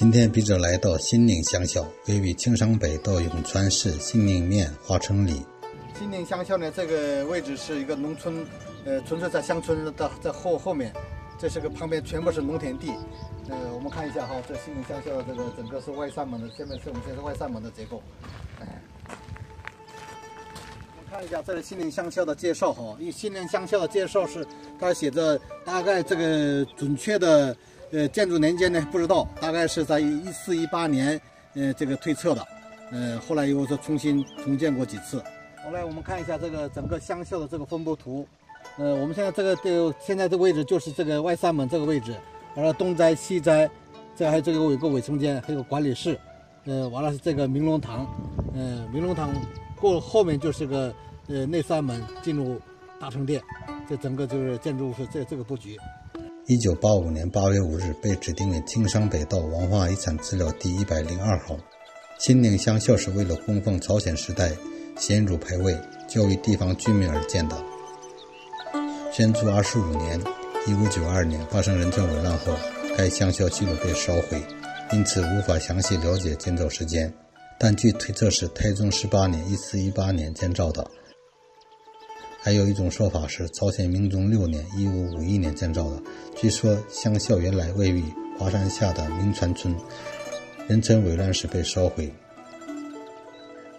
今天笔者来到新宁乡校，位于青山北道永川市新宁面花城里。新宁乡校呢，这个位置是一个农村，呃，纯粹在乡村的在后后面，这是个旁边全部是农田地。呃，我们看一下哈，这新宁乡校的这个整个是外扇门的，下面是我们现在外扇门的结构。我们看一下这个新宁乡校的介绍哈，以新宁乡校的介绍是它写着大概这个准确的。呃，建筑年间呢不知道，大概是在一四一八年，呃，这个推测的，呃，后来又说重新重建过几次。后来我们看一下这个整个乡校的这个分布图，呃，我们现在这个这现在这个位置就是这个外三门这个位置，完了东斋西斋，这还有这个有个卫生间，还有管理室，呃，完了是这个明龙堂，呃，明龙堂过后面就是个呃内三门进入大成殿，这整个就是建筑是这这个布局。一九八五年八月五日被指定为京商北道文化遗产资料第一百零二号。新宁乡校是为了供奉朝鲜时代先祖牌位、教育地方居民而建的。宣祖二十五年（一五九二年）发生仁川紊乱后，该乡校记录被烧毁，因此无法详细了解建造时间。但据推测是太宗十八年（一四一八年）建造的。还有一种说法是朝鲜明宗六年（一五五一年）建造的。据说香校原来位于华山下的明川村，仁川伪乱时被烧毁。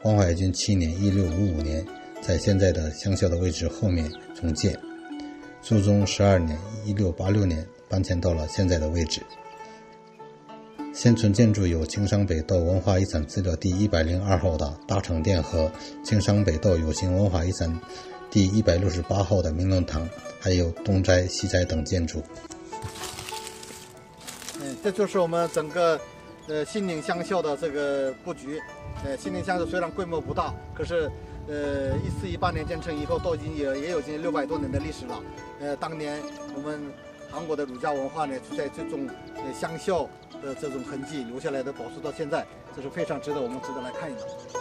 黄海军七年（一六五五年）在现在的香校的位置后面重建。肃宗十二年（一六八六年）搬迁到了现在的位置。现存建筑有青山北道文化遗产资料第一百零二号的大成殿和青山北道有形文化遗产。第一百六十八号的明伦堂，还有东斋、西斋等建筑。嗯，这就是我们整个呃新宁乡校的这个布局。呃，新宁乡校虽然规模不大，可是呃一四一八年建成以后，都已经也也有近六百多年的历史了。呃，当年我们韩国的儒家文化呢，在这种呃乡校的这种痕迹留下来的，保持到现在，这是非常值得我们值得来看一看。